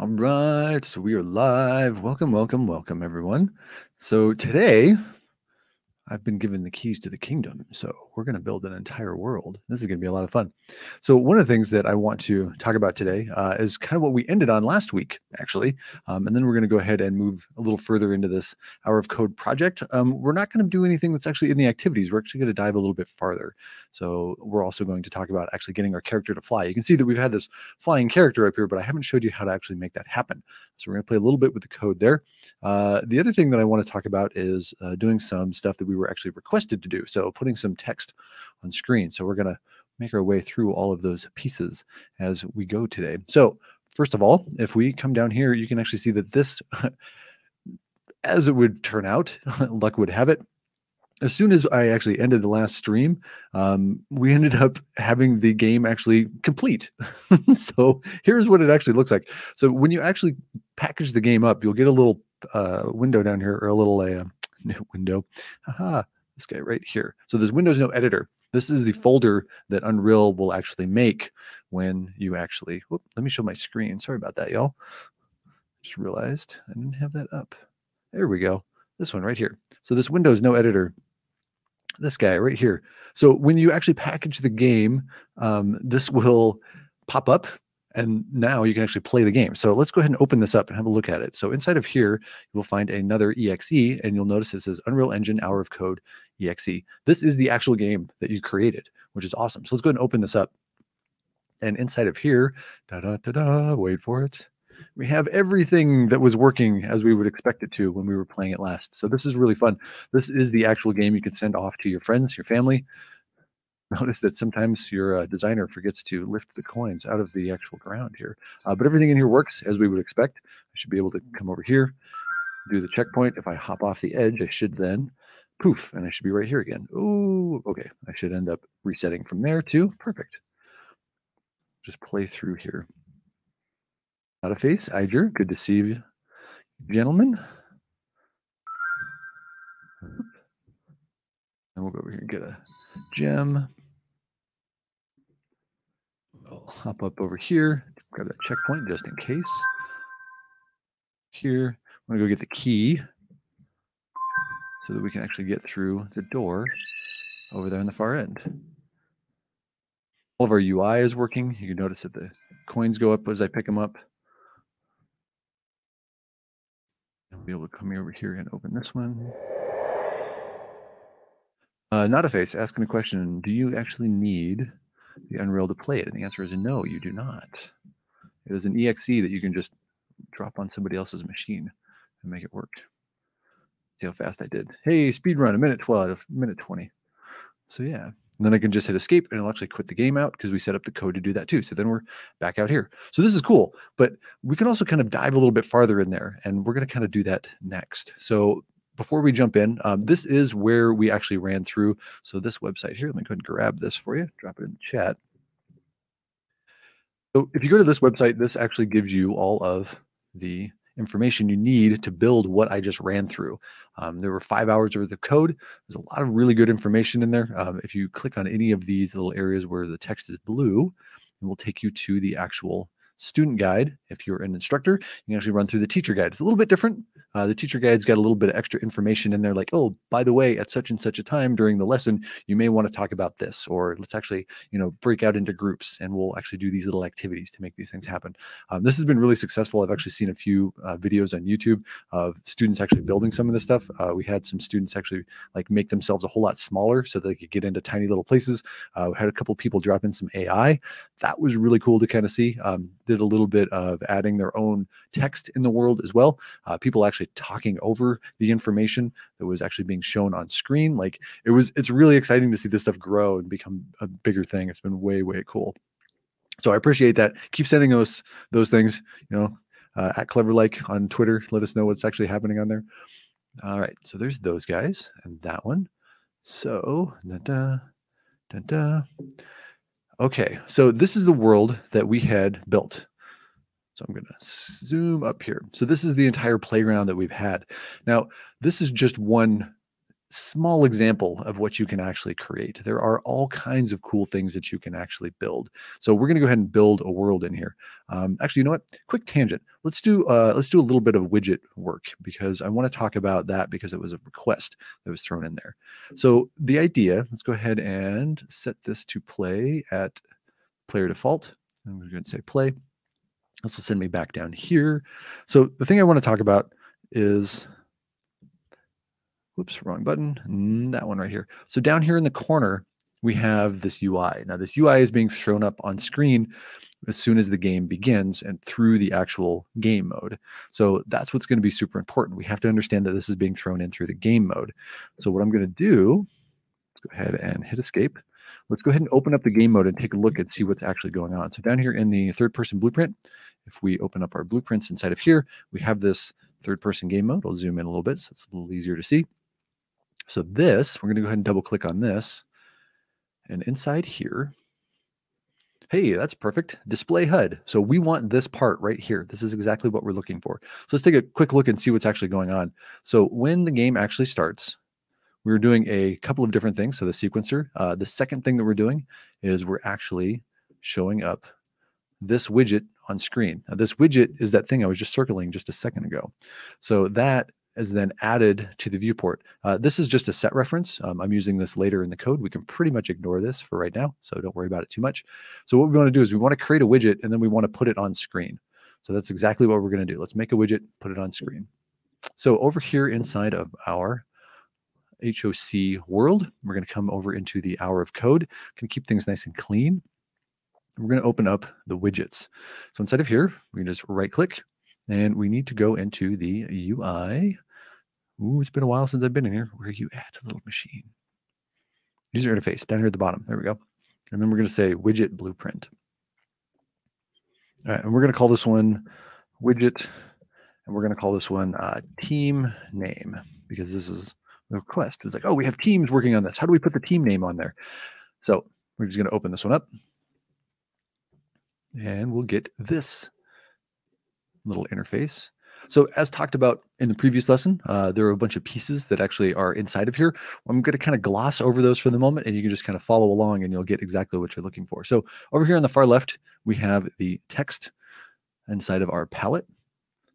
All right, so we are live. Welcome, welcome, welcome, everyone. So today I've been given the keys to the kingdom. So we're going to build an entire world. This is going to be a lot of fun. So, one of the things that I want to talk about today uh, is kind of what we ended on last week, actually. Um, and then we're going to go ahead and move a little further into this Hour of Code project. Um, we're not going to do anything that's actually in the activities. We're actually going to dive a little bit farther. So, we're also going to talk about actually getting our character to fly. You can see that we've had this flying character up here, but I haven't showed you how to actually make that happen. So, we're going to play a little bit with the code there. Uh, the other thing that I want to talk about is uh, doing some stuff that we were actually requested to do. So, putting some text on screen. So, we're going to make our way through all of those pieces as we go today. So, first of all, if we come down here, you can actually see that this, as it would turn out, luck would have it, as soon as I actually ended the last stream, um, we ended up having the game actually complete. so here's what it actually looks like. So when you actually package the game up, you'll get a little uh, window down here or a little uh, window. Aha, this guy right here. So there's Windows No Editor. This is the folder that Unreal will actually make when you actually, whoop, let me show my screen. Sorry about that, y'all. Just realized I didn't have that up. There we go. This one right here. So this Windows No Editor, this guy right here. So when you actually package the game, um, this will pop up and now you can actually play the game. So let's go ahead and open this up and have a look at it. So inside of here, you will find another exe, and you'll notice it says Unreal Engine Hour of Code exe. This is the actual game that you created, which is awesome. So let's go ahead and open this up. And inside of here, da da da da, wait for it. We have everything that was working as we would expect it to when we were playing it last. So this is really fun. This is the actual game you can send off to your friends, your family, notice that sometimes your uh, designer forgets to lift the coins out of the actual ground here. Uh, but everything in here works as we would expect. I should be able to come over here, do the checkpoint. If I hop off the edge, I should then poof, and I should be right here again. Oh, okay. I should end up resetting from there too. Perfect. Just play through here. Not a face, Iger. Good to see you, gentlemen. And we'll go over here and get a gem. I'll hop up over here, grab that checkpoint just in case. Here, I'm gonna go get the key so that we can actually get through the door over there on the far end. All of our UI is working. You can notice that the coins go up as I pick them up. I'll be able to come over here and open this one. Uh, not a face asking a question. Do you actually need the Unreal to play it? And the answer is no, you do not. It is an exe that you can just drop on somebody else's machine and make it work. See how fast I did. Hey, speed run, a minute 12, a minute 20. So yeah. And then I can just hit escape and it'll actually quit the game out because we set up the code to do that too. So then we're back out here. So this is cool, but we can also kind of dive a little bit farther in there and we're going to kind of do that next. So before we jump in, um, this is where we actually ran through. So this website here, let me go and grab this for you, drop it in the chat. So if you go to this website, this actually gives you all of the information you need to build what I just ran through. Um, there were five hours worth of code. There's a lot of really good information in there. Um, if you click on any of these little areas where the text is blue, it will take you to the actual student guide. If you're an instructor, you can actually run through the teacher guide. It's a little bit different. Uh, the teacher guide's got a little bit of extra information in there, like, oh, by the way, at such and such a time during the lesson, you may want to talk about this, or let's actually, you know, break out into groups and we'll actually do these little activities to make these things happen. Um, this has been really successful. I've actually seen a few uh, videos on YouTube of students actually building some of this stuff. Uh, we had some students actually like make themselves a whole lot smaller so they could get into tiny little places. Uh, we had a couple people drop in some AI. That was really cool to kind of see. Um, did a little bit of adding their own text in the world as well. Uh, people actually talking over the information that was actually being shown on screen. Like it was, it's really exciting to see this stuff grow and become a bigger thing. It's been way, way cool. So I appreciate that. Keep sending those those things. You know, uh, at Cleverlike on Twitter. Let us know what's actually happening on there. All right, so there's those guys and that one. So da da da da. Okay, so this is the world that we had built. So I'm going to zoom up here. So this is the entire playground that we've had. Now, this is just one small example of what you can actually create. There are all kinds of cool things that you can actually build. So we're going to go ahead and build a world in here. Um, actually, you know what? Quick tangent. Let's do uh, let's do a little bit of widget work because I want to talk about that because it was a request that was thrown in there. So the idea. Let's go ahead and set this to play at player default. I'm going to say play. This will send me back down here. So the thing I want to talk about is Whoops, wrong button. Mm, that one right here. So down here in the corner, we have this UI. Now this UI is being shown up on screen as soon as the game begins and through the actual game mode. So that's what's going to be super important. We have to understand that this is being thrown in through the game mode. So what I'm going to do, let's go ahead and hit escape. Let's go ahead and open up the game mode and take a look and see what's actually going on. So down here in the third person blueprint, if we open up our blueprints inside of here, we have this third person game mode. I'll zoom in a little bit so it's a little easier to see. So this, we're going to go ahead and double click on this. And inside here, hey, that's perfect. Display HUD. So we want this part right here. This is exactly what we're looking for. So let's take a quick look and see what's actually going on. So when the game actually starts, we're doing a couple of different things. So the sequencer, uh, the second thing that we're doing is we're actually showing up this widget on screen. Now this widget is that thing I was just circling just a second ago. So that is then added to the viewport. Uh, this is just a set reference. Um, I'm using this later in the code. We can pretty much ignore this for right now, so don't worry about it too much. So what we want to do is we want to create a widget and then we want to put it on screen. So that's exactly what we're going to do. Let's make a widget, put it on screen. So over here inside of our HOC world, we're going to come over into the hour of code. Can keep things nice and clean. We're going to open up the widgets. So inside of here, we can just right click and we need to go into the UI. Ooh, it's been a while since I've been in here. Where are you at, little machine? User interface down here at the bottom. There we go. And then we're going to say widget blueprint. All right, and we're going to call this one widget, and we're going to call this one uh, team name because this is the request. It's like, oh, we have teams working on this. How do we put the team name on there? So we're just going to open this one up, and we'll get this little interface. So as talked about in the previous lesson, uh, there are a bunch of pieces that actually are inside of here. I'm going to kind of gloss over those for the moment, and you can just kind of follow along and you'll get exactly what you're looking for. So over here on the far left, we have the text inside of our palette.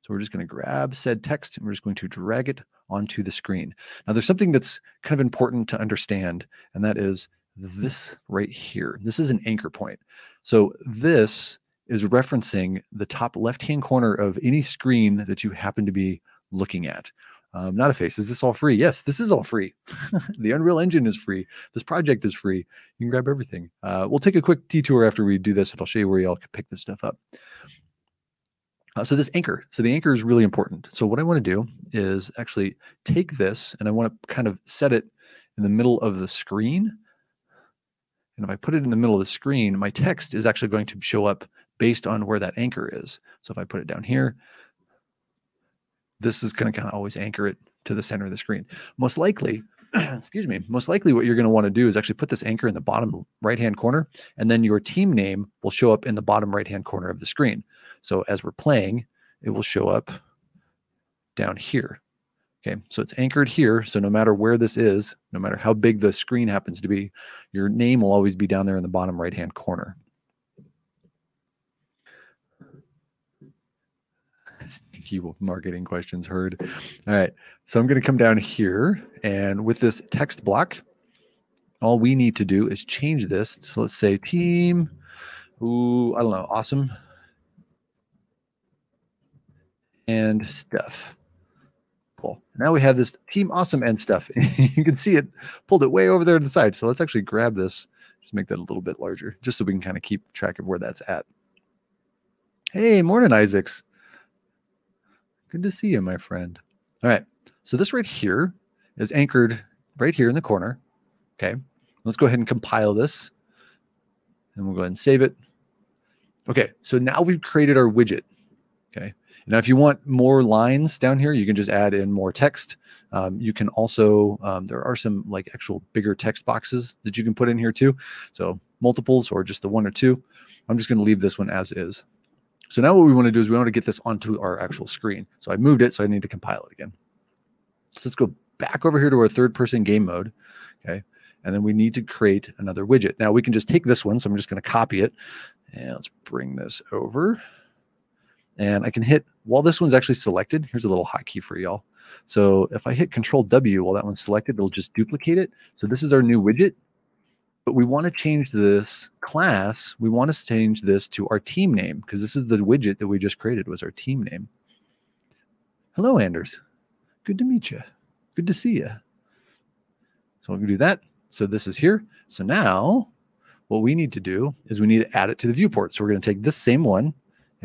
So we're just going to grab said text and we're just going to drag it onto the screen. Now there's something that's kind of important to understand, and that is this right here. This is an anchor point. So this is referencing the top left-hand corner of any screen that you happen to be looking at. Um, not a face. Is this all free? Yes, this is all free. the Unreal Engine is free. This project is free. You can grab everything. Uh, we'll take a quick detour after we do this, and I'll show you where y'all can pick this stuff up. Uh, so this anchor. So the anchor is really important. So what I want to do is actually take this, and I want to kind of set it in the middle of the screen. And if I put it in the middle of the screen, my text is actually going to show up based on where that anchor is. So if I put it down here, this is going to kind of always anchor it to the center of the screen. Most likely, excuse me, most likely what you're going to want to do is actually put this anchor in the bottom right-hand corner, and then your team name will show up in the bottom right-hand corner of the screen. So as we're playing, it will show up down here. Okay, so it's anchored here. So no matter where this is, no matter how big the screen happens to be, your name will always be down there in the bottom right-hand corner. Keyword marketing questions heard. All right. So I'm going to come down here and with this text block, all we need to do is change this. So let's say team, ooh, I don't know, awesome. And stuff. Now we have this team awesome and stuff. you can see it pulled it way over there to the side. So let's actually grab this, just make that a little bit larger, just so we can kind of keep track of where that's at. Hey, morning, Isaacs. Good to see you, my friend. All right. So this right here is anchored right here in the corner. Okay. Let's go ahead and compile this. And we'll go ahead and save it. Okay. So now we've created our widget. Okay. Now, if you want more lines down here, you can just add in more text. Um, you can also, um, there are some like actual bigger text boxes that you can put in here too. So multiples or just the one or two. I'm just going to leave this one as is. So now what we want to do is we want to get this onto our actual screen. So I moved it, so I need to compile it again. So let's go back over here to our third person game mode. Okay. And then we need to create another widget. Now we can just take this one. So I'm just going to copy it and let's bring this over and I can hit while this one's actually selected. Here's a little hotkey for y'all. So if I hit control W while that one's selected, it'll just duplicate it. So this is our new widget, but we want to change this class. We want to change this to our team name because this is the widget that we just created was our team name. Hello, Anders. Good to meet you. Good to see you. So going to do that. So this is here. So now what we need to do is we need to add it to the viewport. So we're going to take this same one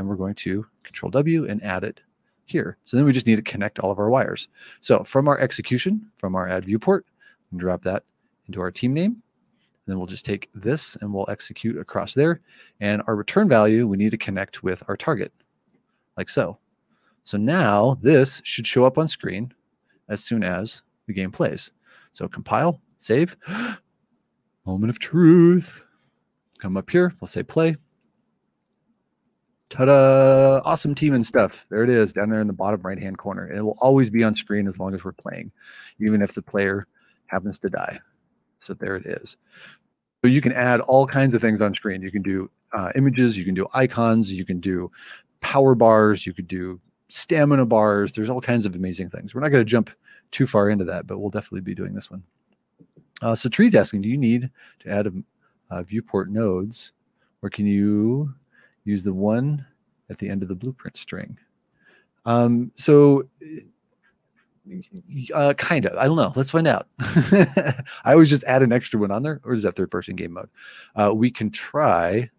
and we're going to control W and add it here. So then we just need to connect all of our wires. So from our execution, from our add viewport, drop that into our team name. And then we'll just take this and we'll execute across there. And our return value, we need to connect with our target like so. So now this should show up on screen as soon as the game plays. So compile, save, moment of truth. Come up here, we'll say play. Ta-da! Awesome team and stuff. There it is, down there in the bottom right-hand corner. It will always be on screen as long as we're playing, even if the player happens to die. So there it is. So you can add all kinds of things on screen. You can do uh, images, you can do icons, you can do power bars, you could do stamina bars. There's all kinds of amazing things. We're not going to jump too far into that, but we'll definitely be doing this one. Uh, so Tree's asking, do you need to add a, viewport nodes, or can you use the one at the end of the blueprint string. Um, so uh, kind of. I don't know. Let's find out. I always just add an extra one on there, or is that third person game mode? Uh, we can try.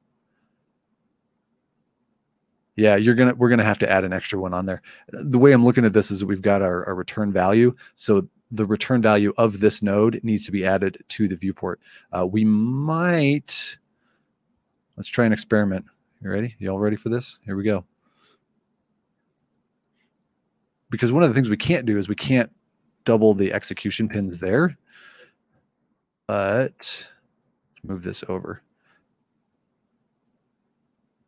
Yeah, you're gonna we're gonna have to add an extra one on there. The way I'm looking at this is we've got our, our return value. So the return value of this node needs to be added to the viewport. Uh, we might let's try an experiment. You ready? You all ready for this? Here we go. Because one of the things we can't do is we can't double the execution pins there. But let's move this over.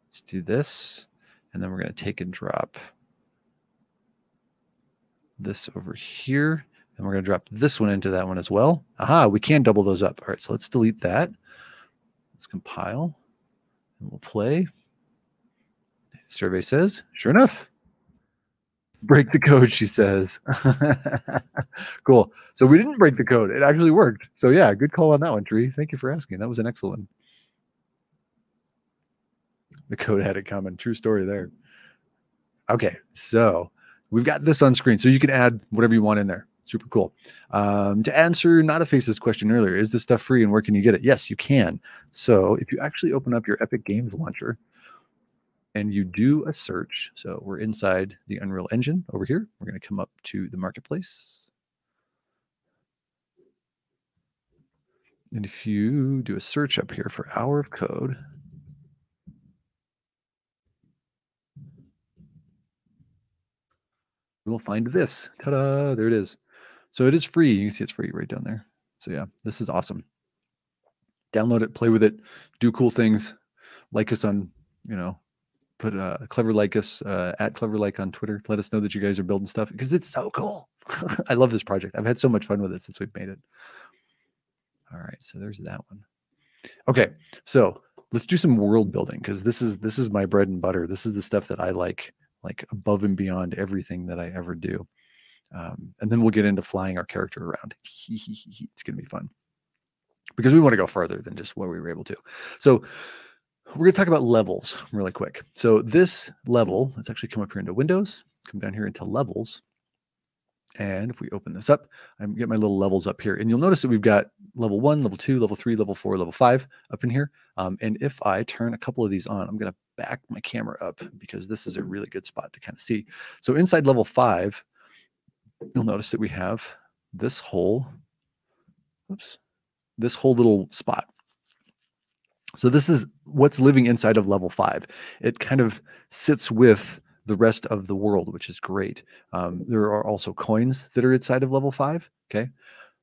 Let's do this. And then we're going to take and drop this over here. And we're going to drop this one into that one as well. Aha, we can double those up. All right, so let's delete that. Let's compile and we'll play. Survey says, sure enough. Break the code, she says. cool. So we didn't break the code. It actually worked. So yeah, good call on that one, Tree. Thank you for asking. That was an excellent one. The code had it coming. True story there. Okay, so we've got this on screen. So you can add whatever you want in there. Super cool. Um, to answer Not a Face's question earlier, is this stuff free and where can you get it? Yes, you can. So if you actually open up your Epic Games launcher, and you do a search. So we're inside the Unreal Engine over here. We're going to come up to the marketplace. And if you do a search up here for hour of code, we'll find this. Ta-da! There it is. So it is free. You can see it's free right down there. So yeah, this is awesome. Download it, play with it, do cool things. Like us on, you know, put uh, clever like us uh, at Cleverlike on Twitter. Let us know that you guys are building stuff because it's so cool. I love this project. I've had so much fun with it since we've made it. All right, so there's that one. Okay, so let's do some world building because this is this is my bread and butter. This is the stuff that I like, like above and beyond everything that I ever do. Um, and then we'll get into flying our character around. it's gonna be fun because we want to go further than just what we were able to. So we're going to talk about levels really quick. So this level, let's actually come up here into Windows, come down here into levels. And if we open this up, I'm get my little levels up here. And you'll notice that we've got level one, level two, level three, level four, level five up in here. Um, and if I turn a couple of these on, I'm going to back my camera up because this is a really good spot to kind of see. So inside level five, you'll notice that we have this whole, oops, this whole little spot. So this is what's living inside of level five. It kind of sits with the rest of the world, which is great. Um, there are also coins that are inside of level five. Okay.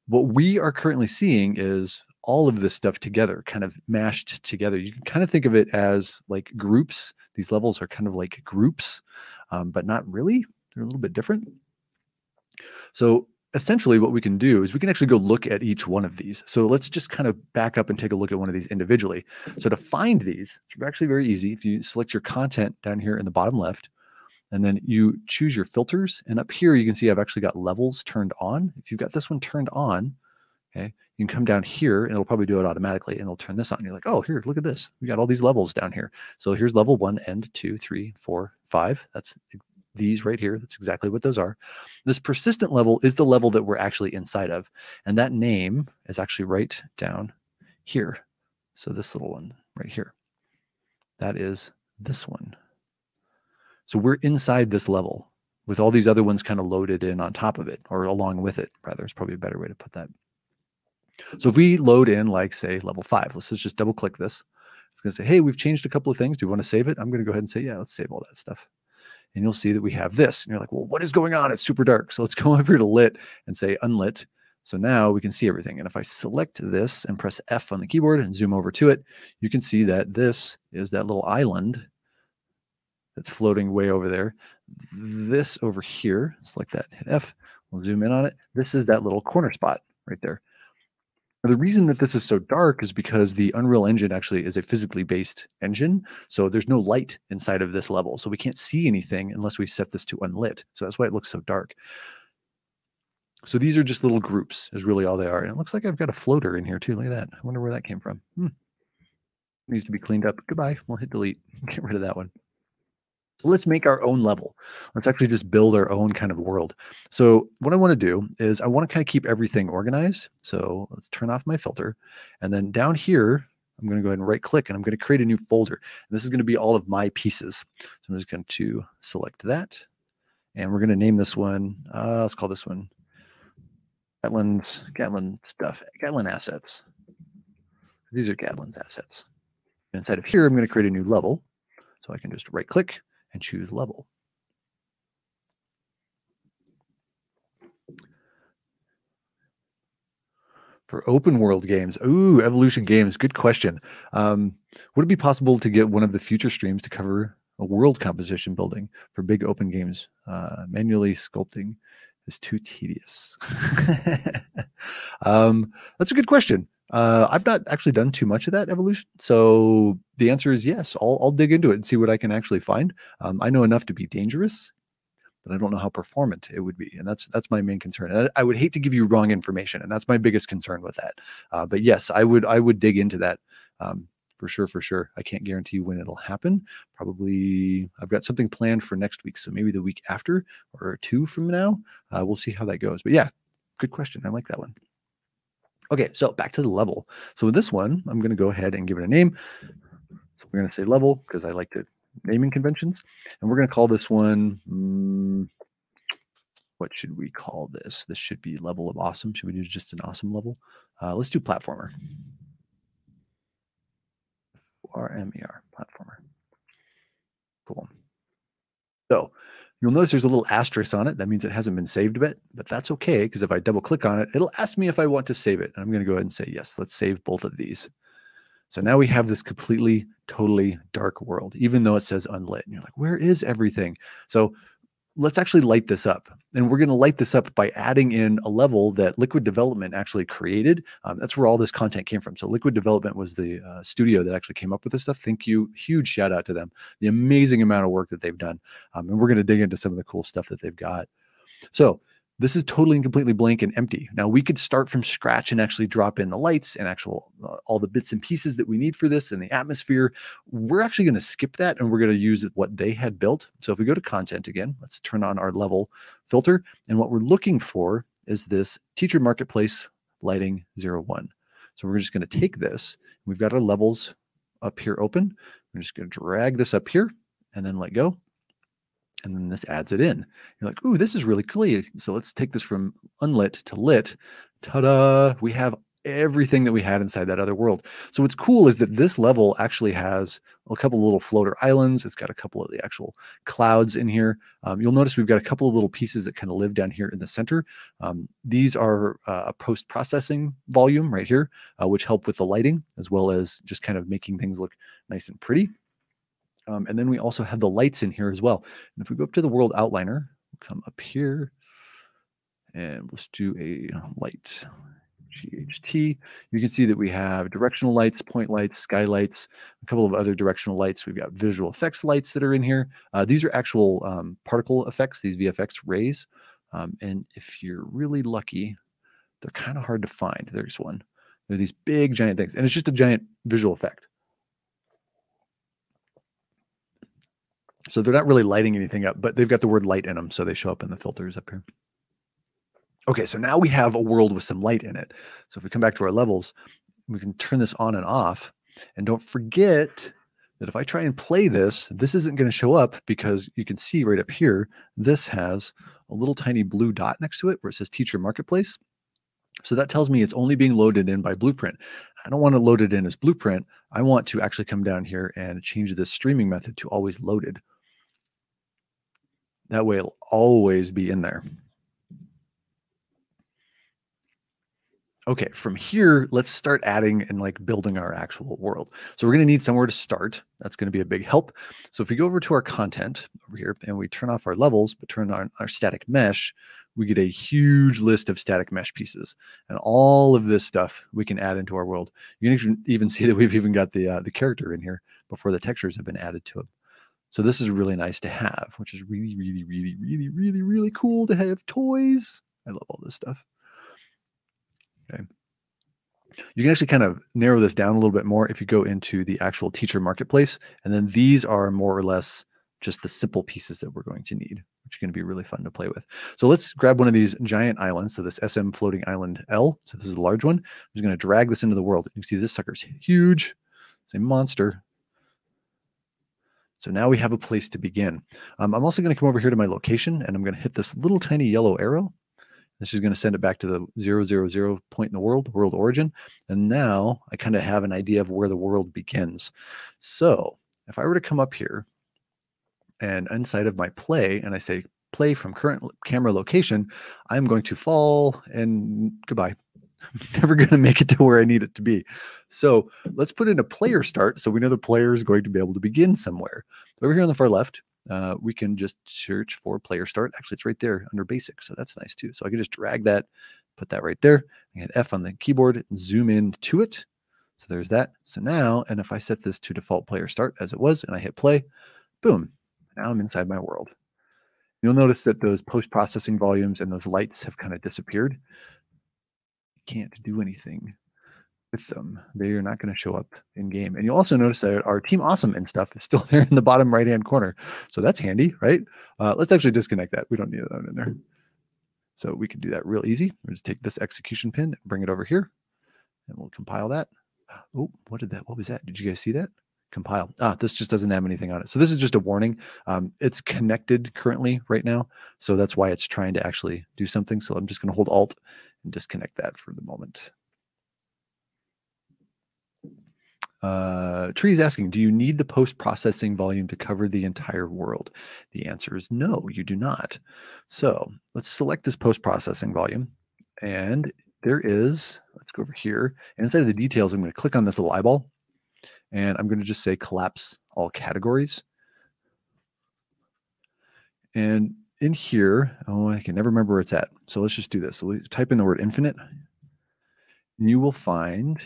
What we are currently seeing is all of this stuff together, kind of mashed together. You can kind of think of it as like groups. These levels are kind of like groups, um, but not really. They're a little bit different. So essentially what we can do is we can actually go look at each one of these. So let's just kind of back up and take a look at one of these individually. So to find these, it's actually very easy. If you select your content down here in the bottom left, and then you choose your filters, and up here you can see I've actually got levels turned on. If you've got this one turned on, okay, you can come down here and it'll probably do it automatically and it'll turn this on. You're like, oh, here, look at this. We got all these levels down here. So here's level one and two, three, four, five. That's these right here. That's exactly what those are. This persistent level is the level that we're actually inside of. And that name is actually right down here. So this little one right here, that is this one. So we're inside this level with all these other ones kind of loaded in on top of it or along with it, rather, is probably a better way to put that. So if we load in like say level five, let's just double click this. It's going to say, hey, we've changed a couple of things. Do you want to save it? I'm going to go ahead and say, yeah, let's save all that stuff and you'll see that we have this. And you're like, well, what is going on? It's super dark. So let's go over to lit and say unlit. So now we can see everything. And if I select this and press F on the keyboard and zoom over to it, you can see that this is that little island that's floating way over there. This over here, select that, hit F, we'll zoom in on it. This is that little corner spot right there. The reason that this is so dark is because the Unreal Engine actually is a physically based engine. So there's no light inside of this level. So we can't see anything unless we set this to unlit. So that's why it looks so dark. So these are just little groups is really all they are. And it looks like I've got a floater in here too. Look at that. I wonder where that came from. Hmm. Needs to be cleaned up. Goodbye. We'll hit delete. Get rid of that one let's make our own level. Let's actually just build our own kind of world. So what I want to do is I want to kind of keep everything organized. So let's turn off my filter. And then down here, I'm going to go ahead and right click and I'm going to create a new folder. And this is going to be all of my pieces. So I'm just going to select that. And we're going to name this one, uh, let's call this one Gatlen's, Gatlen stuff, Gatlen assets. These are Gatlen's assets. Inside of here, I'm going to create a new level. So I can just right click and choose level. For open world games, ooh, evolution games, good question. Um, would it be possible to get one of the future streams to cover a world composition building for big open games? Uh, manually sculpting is too tedious. um, that's a good question. Uh, I've not actually done too much of that evolution. So the answer is yes. I'll, I'll dig into it and see what I can actually find. Um, I know enough to be dangerous, but I don't know how performant it would be. And that's that's my main concern. And I, I would hate to give you wrong information. And that's my biggest concern with that. Uh, but yes, I would I would dig into that. Um, for sure, for sure. I can't guarantee when it'll happen. Probably, I've got something planned for next week. So maybe the week after or two from now. Uh, we'll see how that goes. But yeah, good question. I like that one. Okay, so back to the level. So with this one, I'm going to go ahead and give it a name. So we're going to say level because I like to naming conventions. And we're going to call this one, um, what should we call this? This should be level of awesome. Should we do just an awesome level? Uh, let's do platformer. R-M-E-R, platformer. Cool. So You'll notice there's a little asterisk on it. That means it hasn't been saved yet, but that's okay because if I double click on it, it'll ask me if I want to save it. And I'm going to go ahead and say, yes, let's save both of these. So now we have this completely, totally dark world, even though it says unlit. And you're like, where is everything? So let's actually light this up. And we're going to light this up by adding in a level that Liquid Development actually created. Um, that's where all this content came from. So Liquid Development was the uh, studio that actually came up with this stuff. Thank you. Huge shout out to them. The amazing amount of work that they've done. Um, and we're going to dig into some of the cool stuff that they've got. So this is totally and completely blank and empty. Now we could start from scratch and actually drop in the lights and actual uh, all the bits and pieces that we need for this and the atmosphere. We're actually going to skip that and we're going to use what they had built. So if we go to content again, let's turn on our level filter. And what we're looking for is this teacher marketplace lighting 01. So we're just going to take this. We've got our levels up here open. We're just going to drag this up here and then let go and then this adds it in. You're like, ooh, this is really cool. So let's take this from unlit to lit. Ta-da! We have everything that we had inside that other world. So what's cool is that this level actually has a couple little floater islands. It's got a couple of the actual clouds in here. Um, you'll notice we've got a couple of little pieces that kind of live down here in the center. Um, these are uh, a post-processing volume right here, uh, which help with the lighting as well as just kind of making things look nice and pretty. Um, and then we also have the lights in here as well. And if we go up to the world outliner, we'll come up here And let's do a light. GHT. You can see that we have directional lights, point lights, skylights, a couple of other directional lights. We've got visual effects lights that are in here. Uh, these are actual um, particle effects, these VFX rays. Um, and if you're really lucky, they're kind of hard to find. There's one. They're these big giant things, and it's just a giant visual effect. So they're not really lighting anything up, but they've got the word light in them, so they show up in the filters up here. Okay, so now we have a world with some light in it. So if we come back to our levels, we can turn this on and off. And don't forget that if I try and play this, this isn't going to show up because you can see right up here, this has a little tiny blue dot next to it where it says teacher marketplace. So that tells me it's only being loaded in by Blueprint. I don't want to load it in as Blueprint. I want to actually come down here and change this streaming method to always loaded. That way it'll always be in there. Okay, from here, let's start adding and like building our actual world. So we're going to need somewhere to start. That's going to be a big help. So if we go over to our content over here and we turn off our levels, but turn on our static mesh, we get a huge list of static mesh pieces. And all of this stuff we can add into our world. You can even see that we've even got the, uh, the character in here before the textures have been added to it. So this is really nice to have, which is really, really, really, really, really, really cool to have toys. I love all this stuff. Okay. You can actually kind of narrow this down a little bit more if you go into the actual teacher marketplace. And then these are more or less just the simple pieces that we're going to need, which are going to be really fun to play with. So let's grab one of these giant islands. So this SM floating island L. So this is a large one. I'm just going to drag this into the world. You can see this sucker's huge. It's a monster. So now we have a place to begin. Um, I'm also going to come over here to my location and I'm going to hit this little tiny yellow arrow. This is going to send it back to the zero, zero, zero point in the world, world origin. And now I kind of have an idea of where the world begins. So if I were to come up here and inside of my play and I say play from current camera location, I'm going to fall and goodbye. I'm never going to make it to where I need it to be. So let's put in a player start so we know the player is going to be able to begin somewhere. Over here on the far left, uh, we can just search for player start. Actually, it's right there under basic. So that's nice too. So I can just drag that, put that right there, and hit F on the keyboard, and zoom in to it. So there's that. So now, and if I set this to default player start as it was, and I hit play, boom, now I'm inside my world. You'll notice that those post-processing volumes and those lights have kind of disappeared can't do anything with them. They are not going to show up in game. And you'll also notice that our Team Awesome and stuff is still there in the bottom right hand corner. So that's handy, right? Uh, let's actually disconnect that. We don't need that in there. So we can do that real easy. We'll just take this execution pin, bring it over here, and we'll compile that. Oh, what did that? What was that? Did you guys see that? Compile. Ah, this just doesn't have anything on it. So this is just a warning. Um, it's connected currently right now. So that's why it's trying to actually do something. So I'm just going to hold Alt and disconnect that for the moment. Uh, Tree is asking, do you need the post-processing volume to cover the entire world? The answer is no, you do not. So let's select this post-processing volume. And there is, let's go over here. And inside of the details, I'm going to click on this little eyeball. And I'm going to just say collapse all categories. And in here, oh, I can never remember where it's at. So let's just do this. So we type in the word infinite, and you will find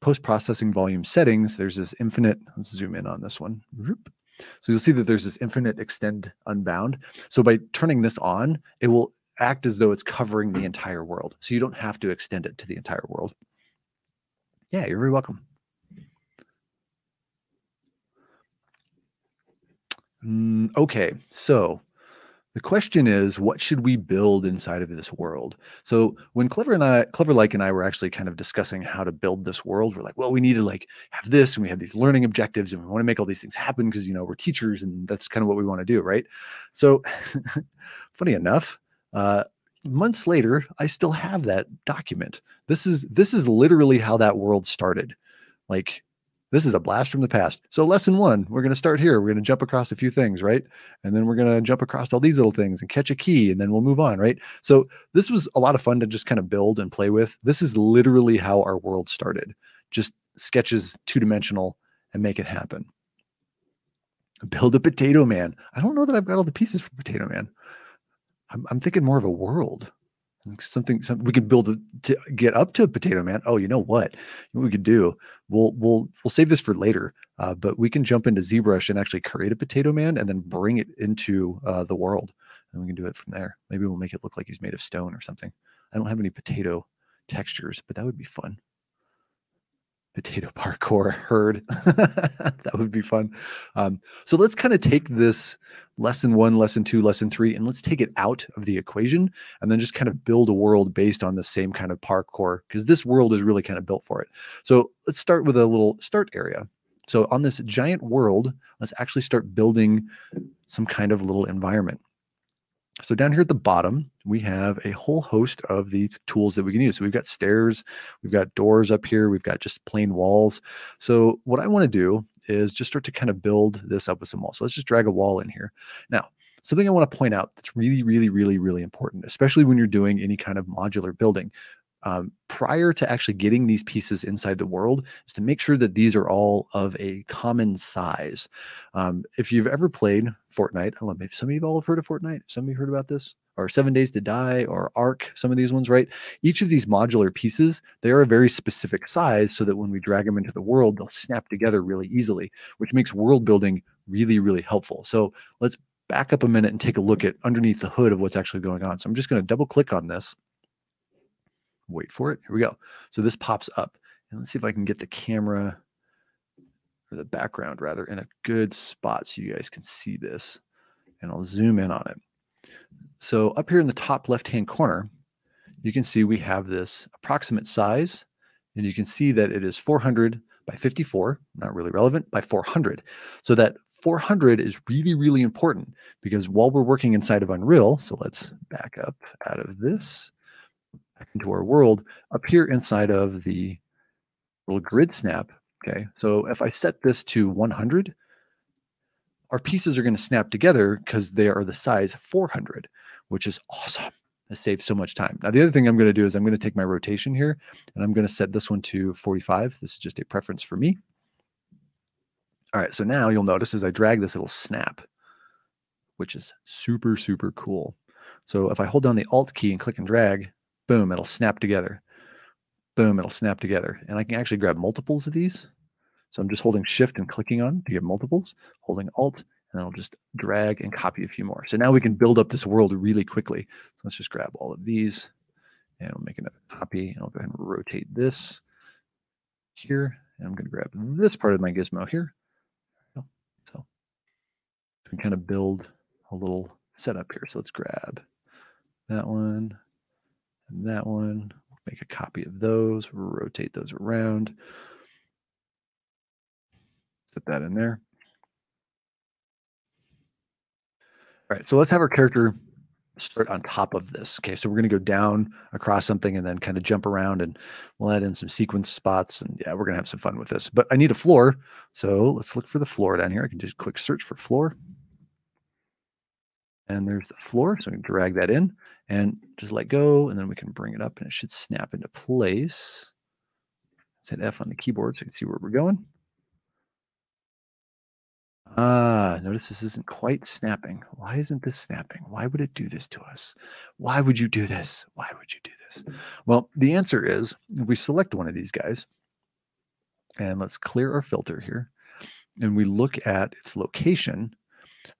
post-processing volume settings. There's this infinite, let's zoom in on this one. So you'll see that there's this infinite extent unbound. So by turning this on, it will act as though it's covering the entire world. So you don't have to extend it to the entire world. Yeah, you're very welcome. Mm, okay, so the question is, what should we build inside of this world? So when Clever and I, Cleverlike and I were actually kind of discussing how to build this world, we're like, well, we need to like have this, and we have these learning objectives, and we want to make all these things happen because you know we're teachers, and that's kind of what we want to do, right? So, funny enough, uh, months later, I still have that document. This is this is literally how that world started. Like this is a blast from the past. So, lesson one, we're going to start here. We're going to jump across a few things, right? And then we're going to jump across all these little things and catch a key, and then we'll move on, right? So, this was a lot of fun to just kind of build and play with. This is literally how our world started. Just sketches two dimensional and make it happen. Build a potato man. I don't know that I've got all the pieces for potato man. I'm, I'm thinking more of a world. Something, something we could build a, to get up to a Potato Man. Oh, you know what? What we could do? We'll we'll we'll save this for later. Uh, but we can jump into ZBrush and actually create a Potato Man and then bring it into uh, the world, and we can do it from there. Maybe we'll make it look like he's made of stone or something. I don't have any potato textures, but that would be fun potato parkour herd. that would be fun. Um, so let's kind of take this lesson one, lesson two, lesson three, and let's take it out of the equation and then just kind of build a world based on the same kind of parkour because this world is really kind of built for it. So let's start with a little start area. So on this giant world, let's actually start building some kind of little environment. So down here at the bottom, we have a whole host of the tools that we can use. So we've got stairs, we've got doors up here, we've got just plain walls. So what I want to do is just start to kind of build this up with some walls. So let's just drag a wall in here. Now, something I want to point out that's really, really, really, really important, especially when you're doing any kind of modular building um, prior to actually getting these pieces inside the world is to make sure that these are all of a common size. Um, if you've ever played Fortnite, I don't know, maybe some of you all have heard of Fortnite. Some of you heard about this? Or Seven Days to Die or Ark, some of these ones, right? Each of these modular pieces, they are a very specific size so that when we drag them into the world, they'll snap together really easily, which makes world building really, really helpful. So let's back up a minute and take a look at underneath the hood of what's actually going on. So I'm just going to double click on this wait for it. Here we go. So this pops up. And let's see if I can get the camera or the background rather in a good spot so you guys can see this. And I'll zoom in on it. So up here in the top left-hand corner, you can see we have this approximate size. And you can see that it is 400 by 54, not really relevant, by 400. So that 400 is really, really important because while we're working inside of Unreal, so let's back up out of this back into our world up here inside of the little grid snap. Okay, so if I set this to 100, our pieces are going to snap together because they are the size 400, which is awesome. It saves so much time. Now, the other thing I'm going to do is I'm going to take my rotation here and I'm going to set this one to 45. This is just a preference for me. All right, so now you'll notice as I drag this, it'll snap, which is super, super cool. So if I hold down the Alt key and click and drag, boom, it'll snap together. Boom, it'll snap together. And I can actually grab multiples of these. So I'm just holding shift and clicking on to get multiples, holding alt, and I'll just drag and copy a few more. So now we can build up this world really quickly. So let's just grab all of these and we'll make another copy. And I'll go ahead and rotate this here. And I'm going to grab this part of my gizmo here. So we can kind of build a little setup here. So let's grab that one, and that one. Make a copy of those, rotate those around. Set that in there. All right, so let's have our character start on top of this. Okay, so we're going to go down across something and then kind of jump around and we'll add in some sequence spots. And yeah, we're going to have some fun with this. But I need a floor. So let's look for the floor down here. I can just quick search for floor. And there's the floor. So I can drag that in and just let go. And then we can bring it up and it should snap into place. Let's hit F on the keyboard so you can see where we're going. Ah, notice this isn't quite snapping. Why isn't this snapping? Why would it do this to us? Why would you do this? Why would you do this? Well, the answer is we select one of these guys and let's clear our filter here and we look at its location,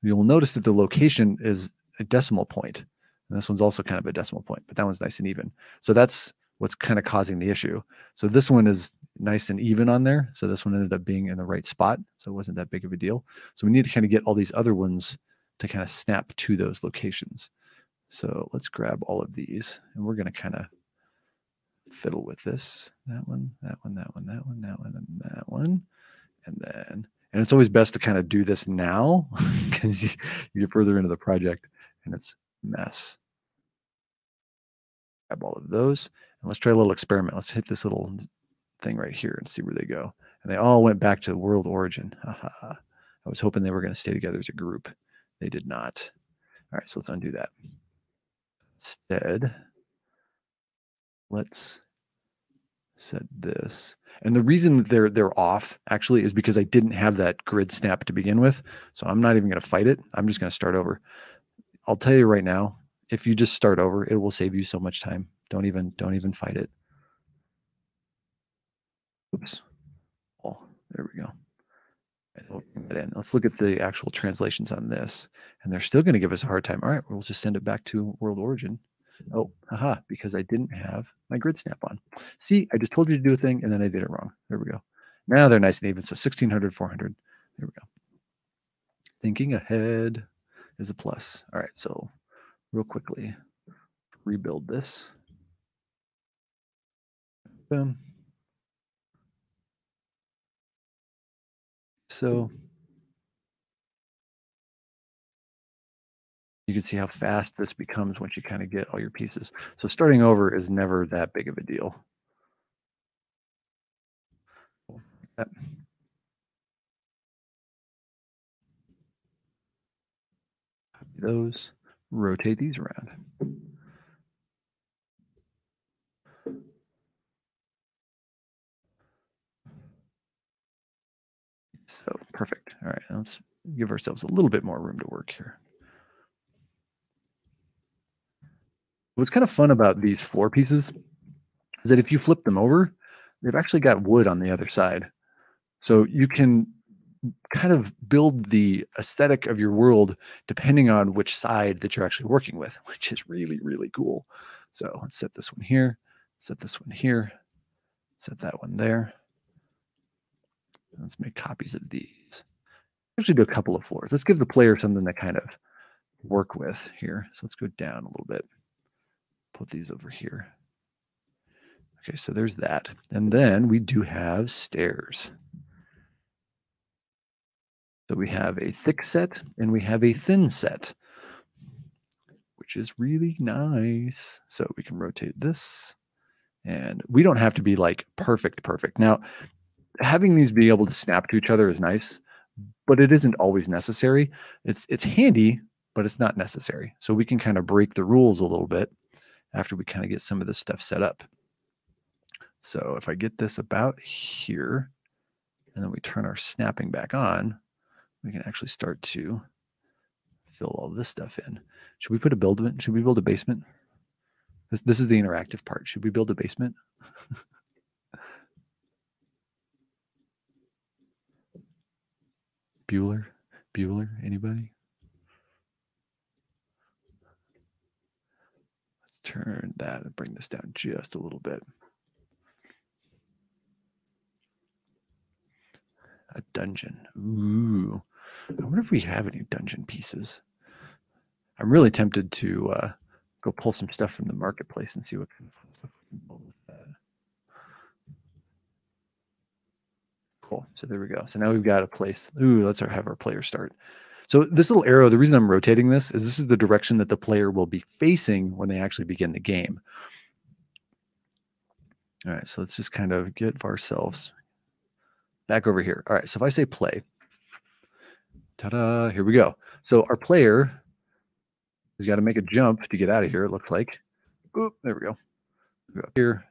you'll notice that the location is a decimal point. And this one's also kind of a decimal point, but that one's nice and even. So that's what's kind of causing the issue. So this one is nice and even on there. So this one ended up being in the right spot. So it wasn't that big of a deal. So we need to kind of get all these other ones to kind of snap to those locations. So let's grab all of these and we're going to kind of fiddle with this. That one, that one, that one, that one, that one, and that one. And then, and it's always best to kind of do this now because you, get further into the project and it's mess. Grab all of those. And let's try a little experiment. Let's hit this little thing right here and see where they go. And they all went back to world origin. I was hoping they were going to stay together as a group. They did not. All right, so let's undo that. Instead, let's set this. And the reason that they're they're off actually is because I didn't have that grid snap to begin with. So I'm not even going to fight it. I'm just going to start over. I'll tell you right now, if you just start over, it will save you so much time. Don't even don't even fight it. Oops. Oh, there we go. in. Let's look at the actual translations on this. And they're still going to give us a hard time. All right, we'll just send it back to world origin. Oh, haha, because I didn't have my grid snap on. See, I just told you to do a thing and then I did it wrong. There we go. Now they're nice and even. So 1600, 400. There we go. Thinking ahead is a plus. All right, so real quickly, rebuild this. Boom. So you can see how fast this becomes once you kind of get all your pieces. So starting over is never that big of a deal. Yep. those, rotate these around. So perfect. All right, let's give ourselves a little bit more room to work here. What's kind of fun about these floor pieces is that if you flip them over, they've actually got wood on the other side. So you can kind of build the aesthetic of your world depending on which side that you're actually working with, which is really, really cool. So let's set this one here, set this one here, set that one there. Let's make copies of these. Actually do a couple of floors. Let's give the player something to kind of work with here. So let's go down a little bit. Put these over here. Okay, so there's that. And then we do have stairs. So we have a thick set and we have a thin set, which is really nice. So we can rotate this and we don't have to be like perfect, perfect. Now, having these be able to snap to each other is nice, but it isn't always necessary. It's it's handy, but it's not necessary. So we can kind of break the rules a little bit after we kind of get some of this stuff set up. So if I get this about here, and then we turn our snapping back on, we can actually start to fill all this stuff in. Should we put a build? Should we build a basement? This this is the interactive part. Should we build a basement? Bueller, Bueller, anybody? Let's turn that and bring this down just a little bit. A dungeon. Ooh. I wonder if we have any dungeon pieces. I'm really tempted to uh, go pull some stuff from the marketplace and see what kind of stuff we can pull So there we go. So now we've got a place. Ooh, let's have our player start. So this little arrow, the reason I'm rotating this is this is the direction that the player will be facing when they actually begin the game. All right, so let's just kind of get ourselves back over here. All right, so if I say play, Ta-da! Here we go. So our player has got to make a jump to get out of here. It looks like. Oop, there we go. We go up here.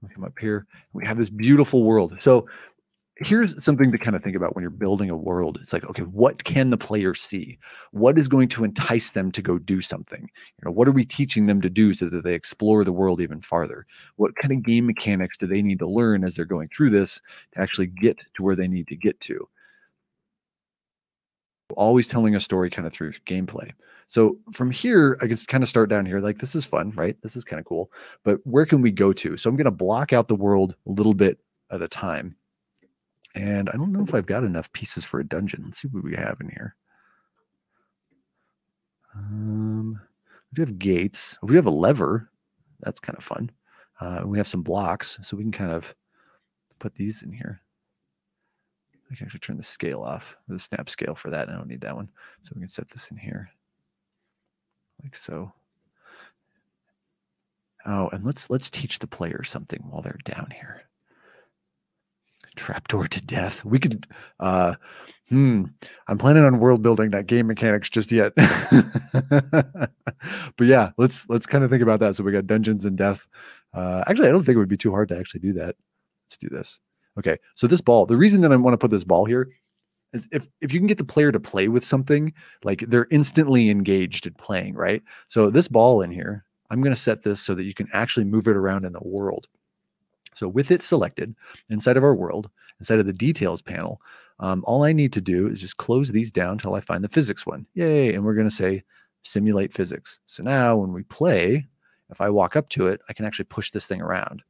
We come up here. We have this beautiful world. So here's something to kind of think about when you're building a world. It's like, okay, what can the player see? What is going to entice them to go do something? You know, what are we teaching them to do so that they explore the world even farther? What kind of game mechanics do they need to learn as they're going through this to actually get to where they need to get to? always telling a story kind of through gameplay. So from here, I can kind of start down here. Like this is fun, right? This is kind of cool. But where can we go to? So I'm going to block out the world a little bit at a time. And I don't know if I've got enough pieces for a dungeon. Let's see what we have in here. Um, we have gates. We have a lever. That's kind of fun. Uh, we have some blocks, so we can kind of put these in here. I can actually turn the scale off, the snap scale for that. I don't need that one. So we can set this in here like so. Oh, and let's let's teach the player something while they're down here. Trapdoor to death. We could uh hmm. I'm planning on world building that game mechanics just yet. but yeah, let's let's kind of think about that. So we got dungeons and death. Uh actually I don't think it would be too hard to actually do that. Let's do this. Okay, so this ball, the reason that I want to put this ball here is if if you can get the player to play with something, like they're instantly engaged in playing, right? So this ball in here, I'm going to set this so that you can actually move it around in the world. So with it selected inside of our world, inside of the details panel, um, all I need to do is just close these down until I find the physics one. Yay. And we're going to say simulate physics. So now when we play, if I walk up to it, I can actually push this thing around.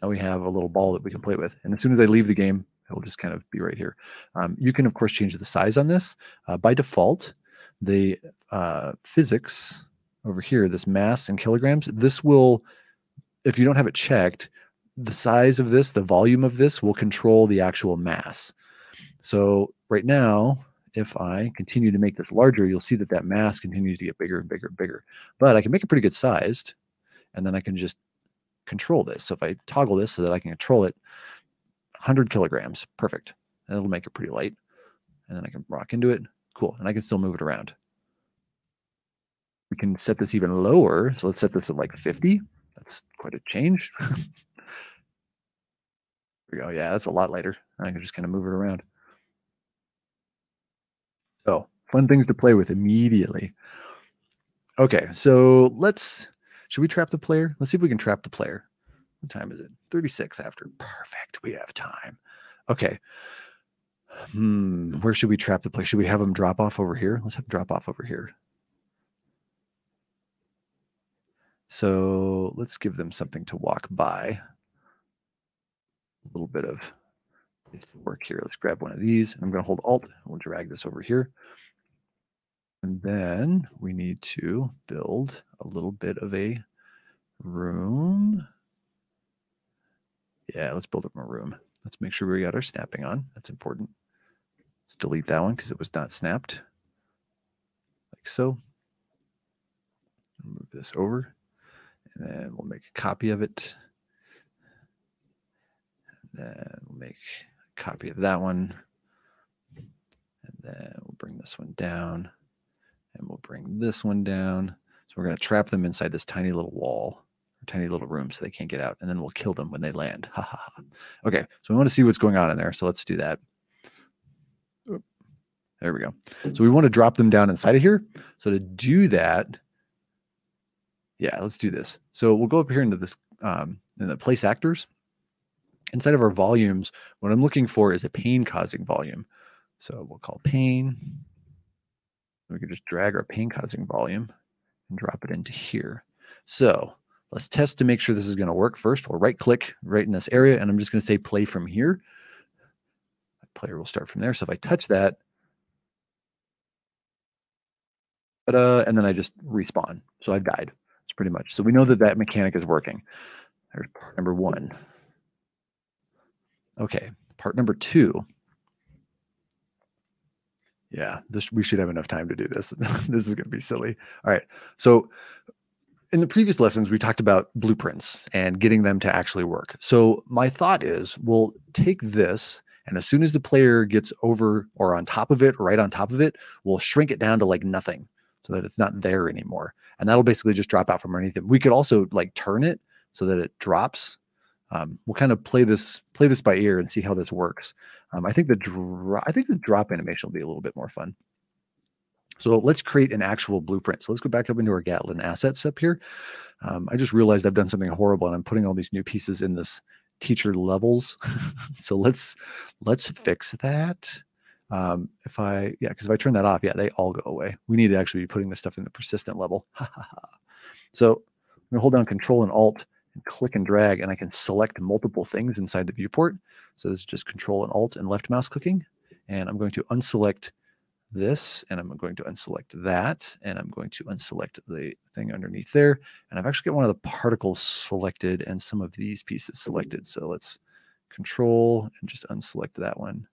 Now we have a little ball that we can play with. And as soon as I leave the game, it will just kind of be right here. Um, you can, of course, change the size on this. Uh, by default, the uh, physics over here, this mass in kilograms, this will, if you don't have it checked, the size of this, the volume of this will control the actual mass. So right now, if I continue to make this larger, you'll see that that mass continues to get bigger and bigger and bigger. But I can make it pretty good sized, and then I can just control this. So if I toggle this so that I can control it, 100 kilograms, perfect. That'll make it pretty light. And then I can rock into it. Cool. And I can still move it around. We can set this even lower. So let's set this at like 50. That's quite a change. we go. Yeah, that's a lot lighter. I can just kind of move it around. So fun things to play with immediately. Okay, so let's, should we trap the player? Let's see if we can trap the player. What time is it? 36 after. Perfect. We have time. Okay. Hmm. Where should we trap the player? Should we have them drop off over here? Let's have drop off over here. So let's give them something to walk by. A little bit of work here. Let's grab one of these. I'm going to hold Alt. We'll drag this over here. And then we need to build a little bit of a room. Yeah, let's build up a room. Let's make sure we got our snapping on. That's important. Let's delete that one because it was not snapped. Like so. Move this over. And then we'll make a copy of it. And then we'll make a copy of that one. And then we'll bring this one down. And we'll bring this one down. So we're going to trap them inside this tiny little wall or tiny little room so they can't get out. And then we'll kill them when they land. Ha ha ha. Okay, so we want to see what's going on in there. So let's do that. There we go. So we want to drop them down inside of here. So to do that, yeah, let's do this. So we'll go up here into this, um, in the place actors. Inside of our volumes, what I'm looking for is a pain causing volume. So we'll call pain. We can just drag our pain causing volume and drop it into here. So let's test to make sure this is going to work first. We'll right click right in this area and I'm just going to say play from here. My player will start from there. So if I touch that, and then I just respawn. So I've died pretty much. So we know that that mechanic is working. There's part number one. Okay, part number two. Yeah, this we should have enough time to do this. this is going to be silly. All right. So in the previous lessons, we talked about blueprints and getting them to actually work. So my thought is we'll take this and as soon as the player gets over or on top of it, right on top of it, we'll shrink it down to like nothing so that it's not there anymore. And that'll basically just drop out from underneath it. We could also like turn it so that it drops. Um, we'll kind of play this play this by ear and see how this works. Um, I think the I think the drop animation will be a little bit more fun. So let's create an actual blueprint. So let's go back up into our Gatlen assets up here. Um, I just realized I've done something horrible and I'm putting all these new pieces in this teacher levels. so let's let's fix that. Um, if I, yeah, because if I turn that off, yeah, they all go away. We need to actually be putting this stuff in the persistent level. so I'm gonna hold down Control and Alt and click and drag, and I can select multiple things inside the viewport. So this is just Control and Alt and left mouse clicking. And I'm going to unselect this, and I'm going to unselect that, and I'm going to unselect the thing underneath there. And I've actually got one of the particles selected and some of these pieces selected. So let's Control and just unselect that one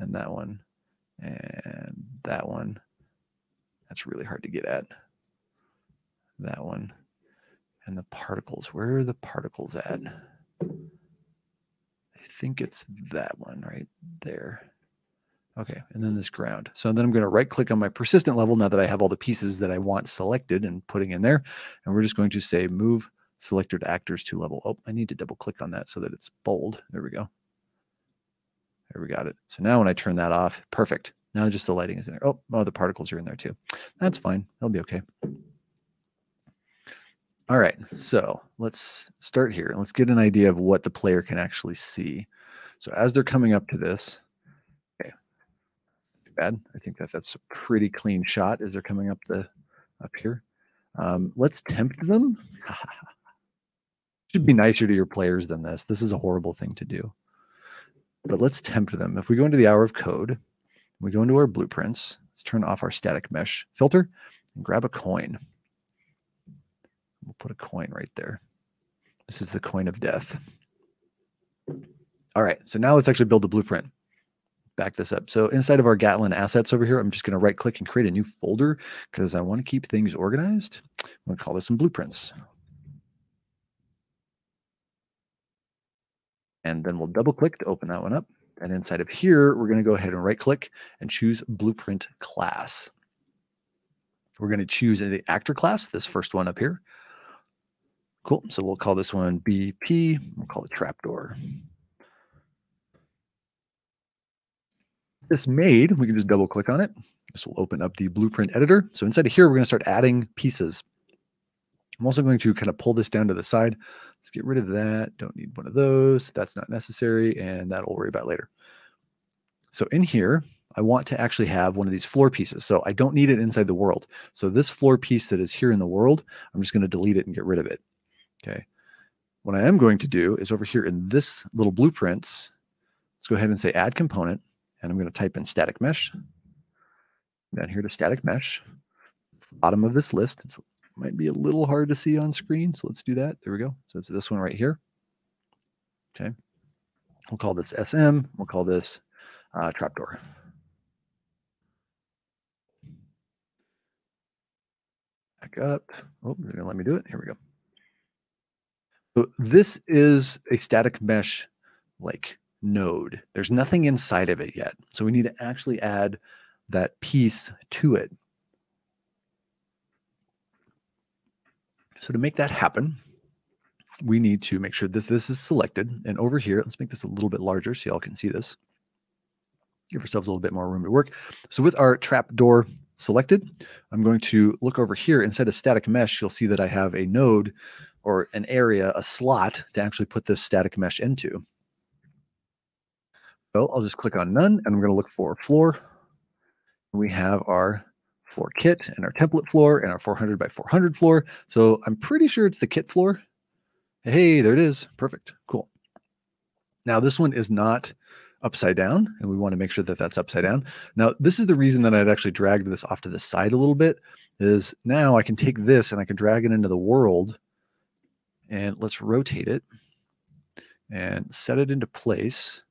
and that one and that one. That's really hard to get at. That one. And the particles. Where are the particles at? I think it's that one right there. Okay, and then this ground. So then I'm going to right click on my persistent level now that I have all the pieces that I want selected and putting in there. And we're just going to say move selected actors to level. Oh, I need to double click on that so that it's bold. There we go. There we got it. So now when I turn that off, perfect. Now just the lighting is in there. Oh, oh, the particles are in there too. That's fine. That'll be okay. All right, so let's start here. Let's get an idea of what the player can actually see. So as they're coming up to this, okay, bad. I think that that's a pretty clean shot as they're coming up the up here. Um, let's tempt them. Should be nicer to your players than this. This is a horrible thing to do. But let's tempt them. If we go into the hour of code, we go into our blueprints, let's turn off our static mesh filter and grab a coin. We'll put a coin right there. This is the coin of death. All right, so now let's actually build the blueprint. Back this up. So inside of our Gatlen assets over here, I'm just going to right click and create a new folder because I want to keep things organized. I'm going to call this some blueprints. And then we'll double click to open that one up. And inside of here, we're going to go ahead and right click and choose blueprint class. We're going to choose the actor class, this first one up here. Cool. So we'll call this one BP. We'll call it trapdoor. This made, we can just double click on it. This will open up the blueprint editor. So inside of here, we're going to start adding pieces. I'm also going to kind of pull this down to the side. Let's get rid of that. Don't need one of those. That's not necessary. And that we'll worry about later. So in here, I want to actually have one of these floor pieces. So I don't need it inside the world. So this floor piece that is here in the world, I'm just going to delete it and get rid of it. Okay. What I am going to do is over here in this little blueprints, let's go ahead and say add component. And I'm going to type in static mesh. Down here to static mesh. Bottom of this list. It might be a little hard to see on screen. So let's do that. There we go. So it's this one right here. Okay. We'll call this SM. We'll call this uh, trapdoor. Back up. Oh, they're going to let me do it. Here we go. So this is a static mesh like node. There's nothing inside of it yet. So we need to actually add that piece to it. So to make that happen, we need to make sure that this is selected. And over here, let's make this a little bit larger so y'all can see this. Give ourselves a little bit more room to work. So with our trap door selected, I'm going to look over here. Instead of static mesh, you'll see that I have a node or an area, a slot to actually put this static mesh into. So I'll just click on none and we're going to look for floor. We have our floor kit and our template floor and our 400 by 400 floor. So I'm pretty sure it's the kit floor. Hey, there it is. Perfect. Cool. Now this one is not upside down and we want to make sure that that's upside down. Now this is the reason that I'd actually dragged this off to the side a little bit is now I can take this and I can drag it into the world and let's rotate it and set it into place.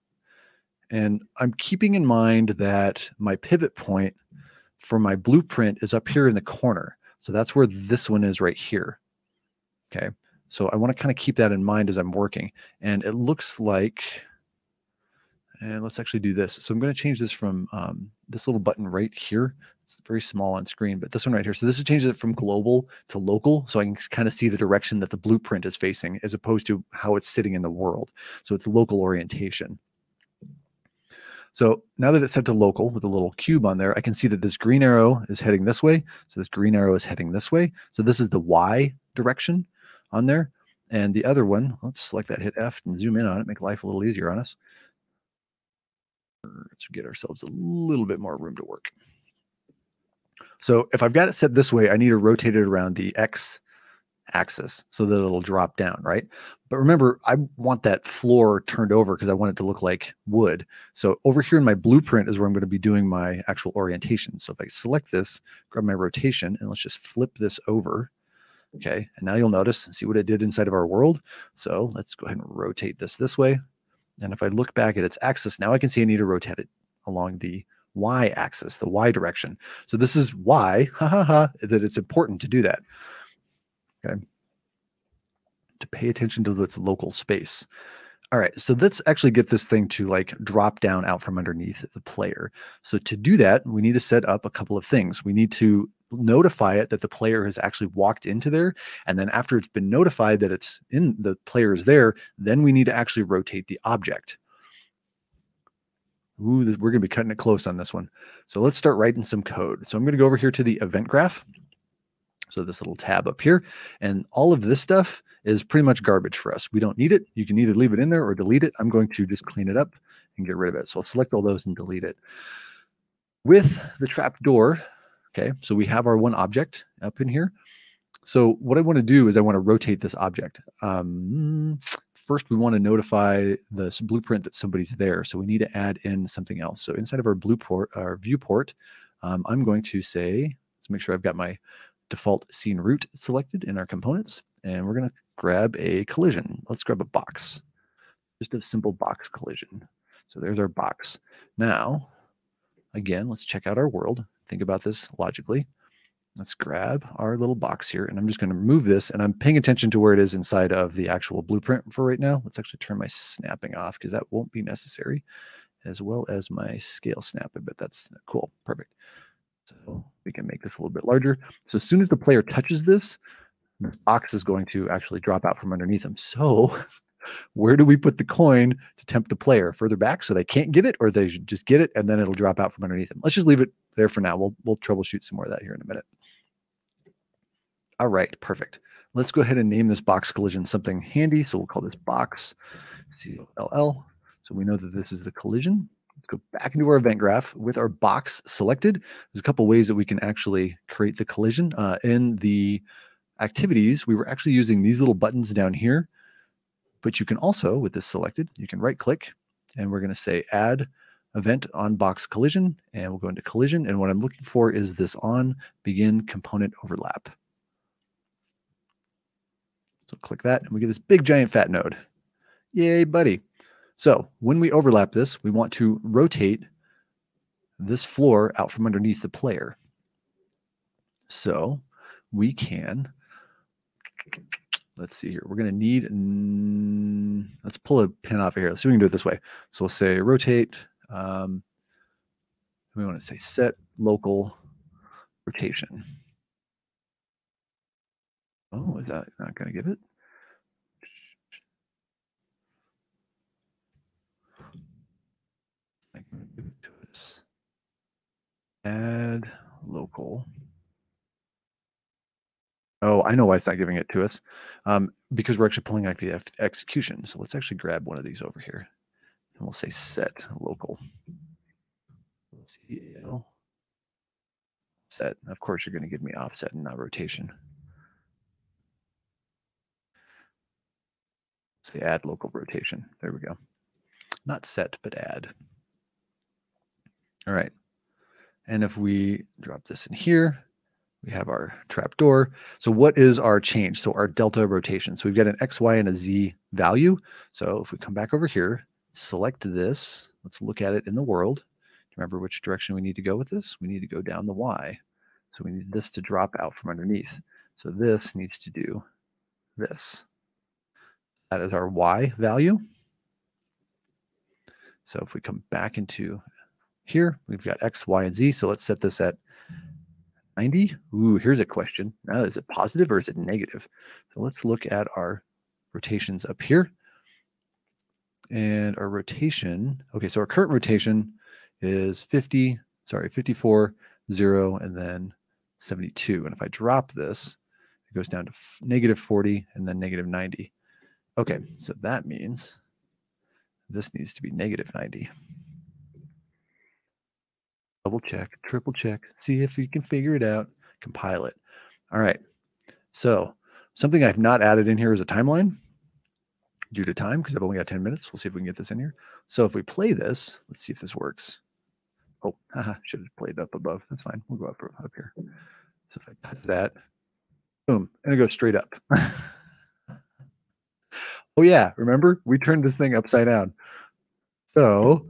And I'm keeping in mind that my pivot point for my blueprint is up here in the corner. So that's where this one is right here. Okay. So I want to kind of keep that in mind as I'm working. And it looks like, and let's actually do this. So I'm going to change this from um, this little button right here. It's very small on screen, but this one right here. So this changes it from global to local. So I can kind of see the direction that the blueprint is facing as opposed to how it's sitting in the world. So it's local orientation. So now that it's set to local with a little cube on there, I can see that this green arrow is heading this way. So this green arrow is heading this way. So this is the Y direction on there. And the other one, let's select that, hit F and zoom in on it, make life a little easier on us. Let's get ourselves a little bit more room to work. So if I've got it set this way, I need to rotate it around the X axis so that it'll drop down, right? But remember, I want that floor turned over because I want it to look like wood. So over here in my blueprint is where I'm going to be doing my actual orientation. So if I select this, grab my rotation, and let's just flip this over. Okay, and now you'll notice, see what it did inside of our world. So let's go ahead and rotate this this way. And if I look back at its axis, now I can see I need to rotate it along the y axis, the y direction. So this is why, ha ha ha, that it's important to do that. Okay. To pay attention to its local space. All right, so let's actually get this thing to like drop down out from underneath the player. So to do that, we need to set up a couple of things. We need to notify it that the player has actually walked into there. And then after it's been notified that it's in the player is there, then we need to actually rotate the object. Ooh, this, we're going to be cutting it close on this one. So let's start writing some code. So I'm going to go over here to the event graph. So this little tab up here, and all of this stuff is pretty much garbage for us. We don't need it. You can either leave it in there or delete it. I'm going to just clean it up and get rid of it. So I'll select all those and delete it. With the trap door, okay, so we have our one object up in here. So what I want to do is I want to rotate this object. Um, first, we want to notify this blueprint that somebody's there. So we need to add in something else. So inside of our blueport, our viewport, um, I'm going to say, let's make sure I've got my default scene root selected in our components. And we're going to grab a collision. Let's grab a box, just a simple box collision. So there's our box. Now, again, let's check out our world. Think about this logically. Let's grab our little box here and I'm just going to move this and I'm paying attention to where it is inside of the actual blueprint for right now. Let's actually turn my snapping off because that won't be necessary as well as my scale snap a bit. That's cool. Perfect. So we can make this a little bit larger. So as soon as the player touches this, box is going to actually drop out from underneath them. So where do we put the coin to tempt the player further back so they can't get it or they should just get it and then it'll drop out from underneath them. Let's just leave it there for now. We'll, we'll troubleshoot some more of that here in a minute. All right, perfect. Let's go ahead and name this box collision something handy. So we'll call this box C-O-L-L. So we know that this is the collision. Let's go back into our event graph with our box selected. There's a couple ways that we can actually create the collision. Uh, in the activities, we were actually using these little buttons down here. But you can also, with this selected, you can right click and we're going to say add event on box collision and we'll go into collision. And what I'm looking for is this on begin component overlap. So click that and we get this big giant fat node. Yay, buddy. So when we overlap this, we want to rotate this floor out from underneath the player. So we can, let's see here. We're going to need, mm, let's pull a pin off of here. Let's see if we can do it this way. So we'll say rotate. Um, we want to say set local rotation. Oh, is that not going to give it? Add local. Oh, I know why it's not giving it to us. Um, because we're actually pulling out the execution. So let's actually grab one of these over here. And we'll say set local. Set. Of course, you're going to give me offset and not rotation. Say add local rotation. There we go. Not set, but add. All right. And if we drop this in here, we have our trap door. So what is our change? So our delta rotation. So we've got an X, Y, and a Z value. So if we come back over here, select this, let's look at it in the world. Remember which direction we need to go with this? We need to go down the Y. So we need this to drop out from underneath. So this needs to do this. That is our Y value. So if we come back into here, we've got X, Y, and Z. So let's set this at 90. Ooh, here's a question. Now, is it positive or is it negative? So let's look at our rotations up here. And our rotation, okay, so our current rotation is 50, sorry, 54, 0, and then 72. And if I drop this, it goes down to negative 40 and then negative 90. Okay, so that means this needs to be negative 90. Double check, triple check, see if you can figure it out, compile it. All right, so something I've not added in here is a timeline due to time because I've only got 10 minutes. We'll see if we can get this in here. So if we play this, let's see if this works. Oh, haha, should have played up above. That's fine. We'll go up, up here. So if I touch that, boom, and it goes straight up. Oh yeah, remember we turned this thing upside down. So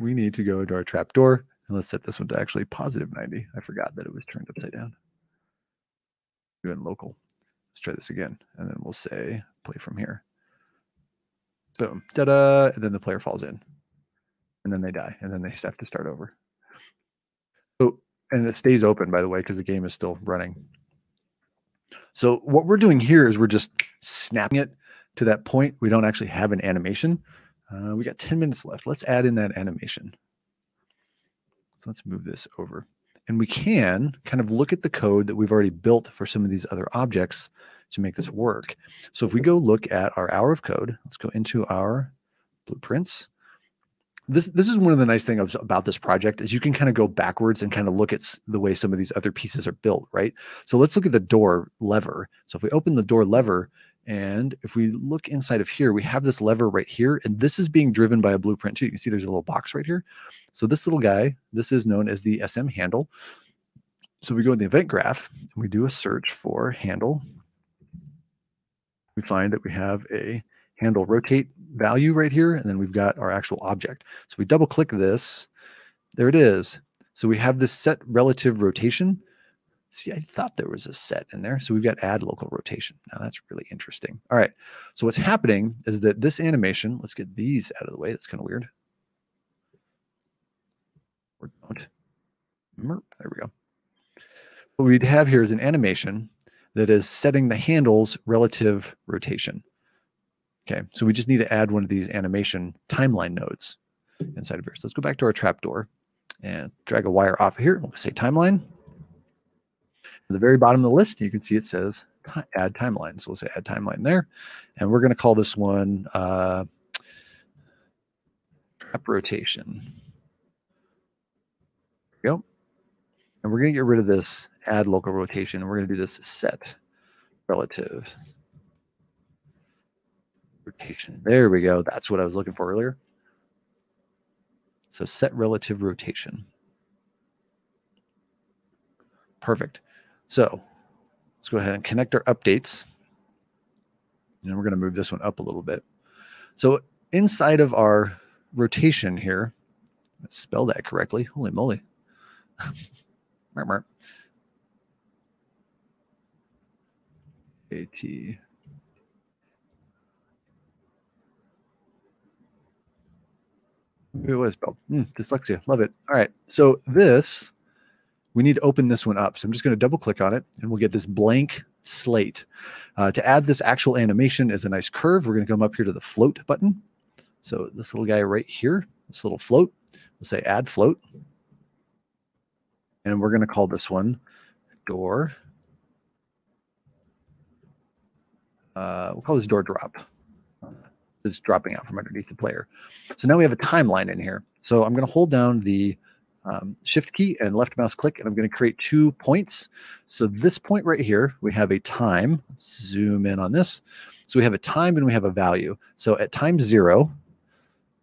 we need to go into our trap door and let's set this one to actually positive 90. I forgot that it was turned upside down. Doing local. Let's try this again. And then we'll say play from here. Boom. Da-da. And then the player falls in. And then they die. And then they have to start over. So and it stays open by the way, because the game is still running. So what we're doing here is we're just snapping it to that point. We don't actually have an animation. Uh, we got 10 minutes left. Let's add in that animation. So let's move this over. And we can kind of look at the code that we've already built for some of these other objects to make this work. So if we go look at our hour of code, let's go into our blueprints. This, this is one of the nice things about this project is you can kind of go backwards and kind of look at the way some of these other pieces are built, right? So let's look at the door lever. So if we open the door lever, and if we look inside of here, we have this lever right here, and this is being driven by a blueprint too. You can see there's a little box right here. So this little guy, this is known as the SM handle. So we go in the event graph, and we do a search for handle. We find that we have a handle rotate value right here, and then we've got our actual object. So we double click this, there it is. So we have this set relative rotation. See, I thought there was a set in there. So we've got add local rotation. Now that's really interesting. All right. So what's happening is that this animation, let's get these out of the way. That's kind of weird. Or don't. There we go. What we'd have here is an animation that is setting the handle's relative rotation. Okay, so we just need to add one of these animation timeline nodes inside of here. So let's go back to our trapdoor and drag a wire off of here. We'll say timeline. At the very bottom of the list, you can see it says add timeline. So we'll say add timeline there. And we're going to call this one uh, trap rotation. Go. And we're going to get rid of this add local rotation. And we're going to do this set relative rotation. There we go. That's what I was looking for earlier. So set relative rotation. Perfect. So let's go ahead and connect our updates. And we're going to move this one up a little bit. So inside of our rotation here, let's spell that correctly. Holy moly. AT It was spelled. Mm, dyslexia. Love it. All right. So this, we need to open this one up. So I'm just going to double click on it and we'll get this blank slate. Uh, to add this actual animation as a nice curve, we're going to come up here to the float button. So this little guy right here, this little float, we'll say add float. And we're going to call this one door. Uh, we'll call this door drop is dropping out from underneath the player. So now we have a timeline in here. So I'm going to hold down the um, shift key and left mouse click, and I'm going to create two points. So this point right here, we have a time. Let's zoom in on this. So we have a time and we have a value. So at time zero,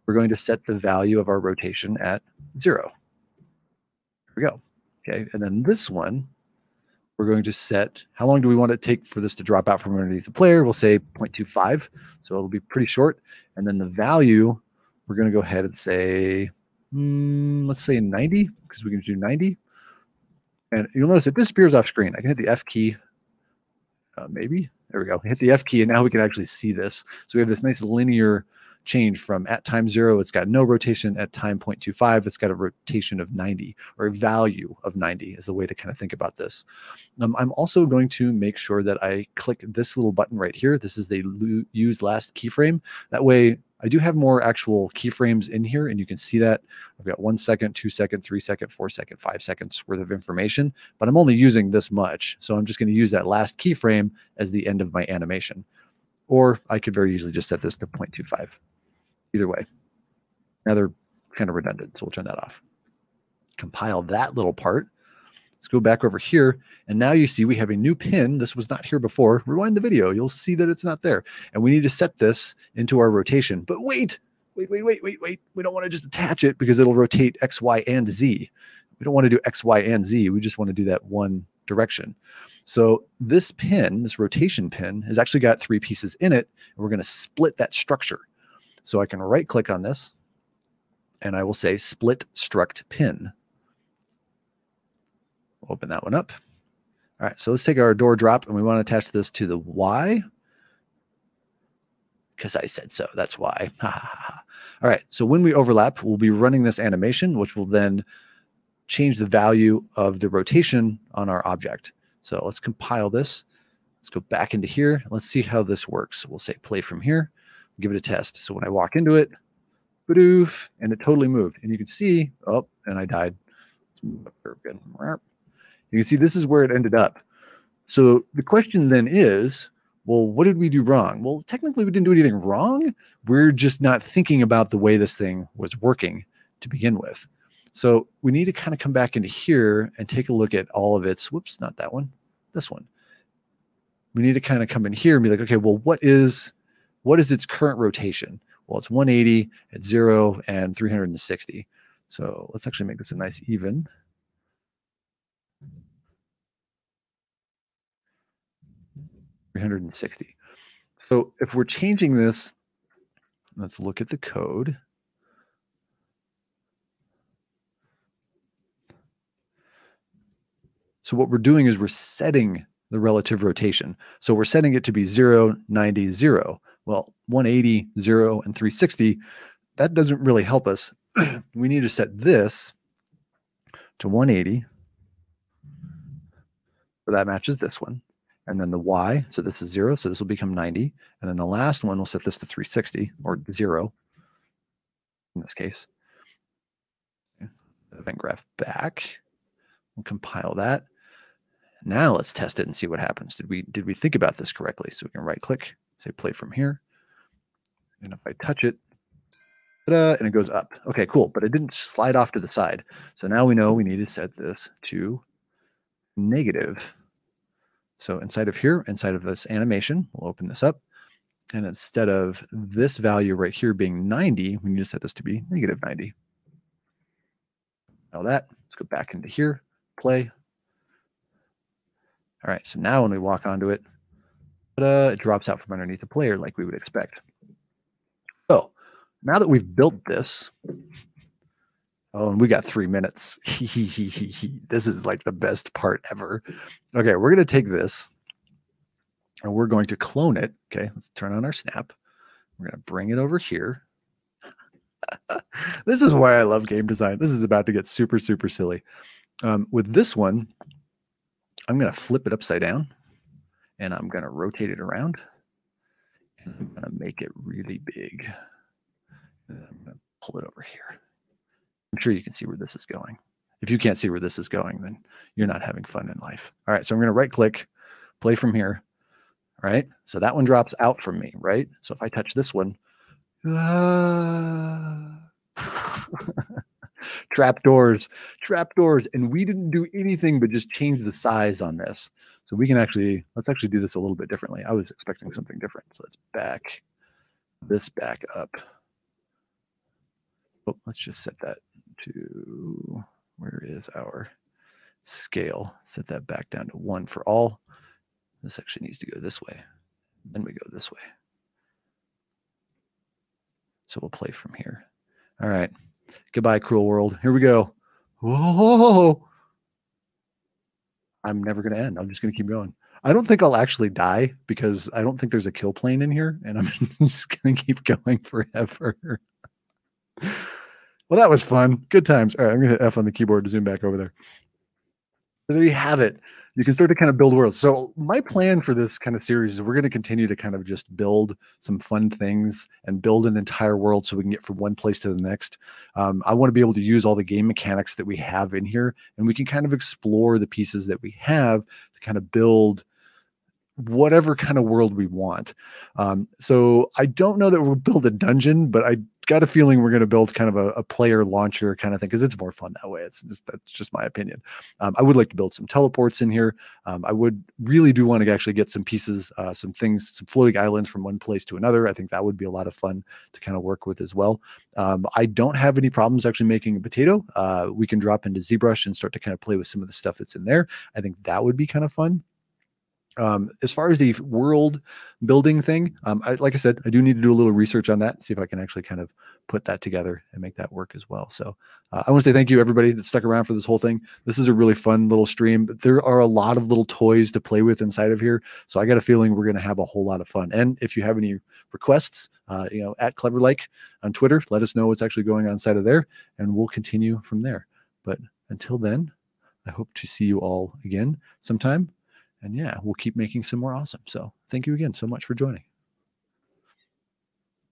we're going to set the value of our rotation at zero. Here we go. Okay, and then this one, we're going to set, how long do we want it to take for this to drop out from underneath the player? We'll say 0.25. So it'll be pretty short. And then the value, we're going to go ahead and say, mm, let's say 90, because we can do 90. And you'll notice it disappears off screen. I can hit the F key, uh, maybe. There we go. Hit the F key, and now we can actually see this. So we have this nice linear change from at time zero, it's got no rotation. At time 0.25, it's got a rotation of 90 or a value of 90 is a way to kind of think about this. Um, I'm also going to make sure that I click this little button right here. This is the use last keyframe. That way I do have more actual keyframes in here and you can see that I've got one second, two second, three second, four second, five seconds worth of information, but I'm only using this much. So I'm just going to use that last keyframe as the end of my animation. Or I could very easily just set this to 0.25 either way. Now they're kind of redundant, so we'll turn that off. Compile that little part. Let's go back over here. And now you see we have a new pin. This was not here before. Rewind the video. You'll see that it's not there. And we need to set this into our rotation. But wait, wait, wait, wait, wait, wait. We don't want to just attach it because it'll rotate X, Y, and Z. We don't want to do X, Y, and Z. We just want to do that one direction. So this pin, this rotation pin, has actually got three pieces in it. And we're going to split that structure. So I can right click on this and I will say split struct pin. Open that one up. All right, so let's take our door drop and we want to attach this to the Y because I said so. That's why. All right, so when we overlap, we'll be running this animation, which will then change the value of the rotation on our object. So let's compile this. Let's go back into here. Let's see how this works. We'll say play from here give it a test. So when I walk into it, Badoof, and it totally moved. And you can see, oh, and I died. You can see this is where it ended up. So the question then is, well, what did we do wrong? Well, technically, we didn't do anything wrong. We're just not thinking about the way this thing was working to begin with. So we need to kind of come back into here and take a look at all of its, whoops, not that one, this one. We need to kind of come in here and be like, okay, well, what is what is its current rotation? Well, it's 180 at zero and 360. So let's actually make this a nice even. Three hundred and sixty. So if we're changing this, let's look at the code. So what we're doing is we're setting the relative rotation. So we're setting it to be 0, 90, 0. Well, 180, 0, and 360, that doesn't really help us. we need to set this to 180. So that matches this one. And then the Y, so this is 0, so this will become 90. And then the last one, we'll set this to 360, or 0 in this case. Event graph back. We'll compile that. Now let's test it and see what happens. Did we did we think about this correctly? So we can right click, say play from here. And if I touch it, and it goes up. Okay, cool. But it didn't slide off to the side. So now we know we need to set this to negative. So inside of here, inside of this animation, we'll open this up. And instead of this value right here being 90, we need to set this to be negative 90. Now that, let's go back into here, play, all right, so now when we walk onto it, it drops out from underneath the player like we would expect. So now that we've built this, oh, and we got three minutes. this is like the best part ever. Okay, we're going to take this and we're going to clone it. Okay, let's turn on our snap. We're going to bring it over here. this is why I love game design. This is about to get super, super silly. Um, with this one, I'm going to flip it upside down and I'm going to rotate it around and I'm going to make it really big. And I'm going to pull it over here. I'm sure you can see where this is going. If you can't see where this is going, then you're not having fun in life. All right, so I'm going to right click, play from here. All right, so that one drops out from me, right? So if I touch this one, trap doors, trap doors. And we didn't do anything but just change the size on this. So we can actually, let's actually do this a little bit differently. I was expecting something different. So let's back this back up. Oh, let's just set that to, where is our scale? Set that back down to one for all. This actually needs to go this way. Then we go this way. So we'll play from here. All right. Goodbye, cruel world. Here we go. Whoa. I'm never going to end. I'm just going to keep going. I don't think I'll actually die because I don't think there's a kill plane in here, and I'm just going to keep going forever. well, that was fun. Good times. All right, I'm going to hit F on the keyboard to zoom back over there. So there you have it you can start to kind of build worlds. So my plan for this kind of series is we're going to continue to kind of just build some fun things and build an entire world so we can get from one place to the next. Um, I want to be able to use all the game mechanics that we have in here, and we can kind of explore the pieces that we have to kind of build whatever kind of world we want. Um, so I don't know that we'll build a dungeon, but I got a feeling we're going to build kind of a, a, player launcher kind of thing because it's more fun that way. It's just that's just my opinion. Um, I would like to build some teleports in here. Um, I would really do want to actually get some pieces, uh, some things, some floating islands from one place to another. I think that would be a lot of fun to kind of work with as well. Um, I don't have any problems actually making a potato. Uh, we can drop into ZBrush and start to kind of play with some of the stuff that's in there. I think that would be kind of fun. Um, as far as the world building thing, um, I, like I said, I do need to do a little research on that, see if I can actually kind of put that together and make that work as well. So uh, I want to say thank you everybody that stuck around for this whole thing. This is a really fun little stream. But there are a lot of little toys to play with inside of here, so I got a feeling we're going to have a whole lot of fun. And if you have any requests, uh, you know, at Cleverlike on Twitter, let us know what's actually going on inside of there, and we'll continue from there. But until then, I hope to see you all again sometime and yeah, we'll keep making some more awesome. So thank you again so much for joining.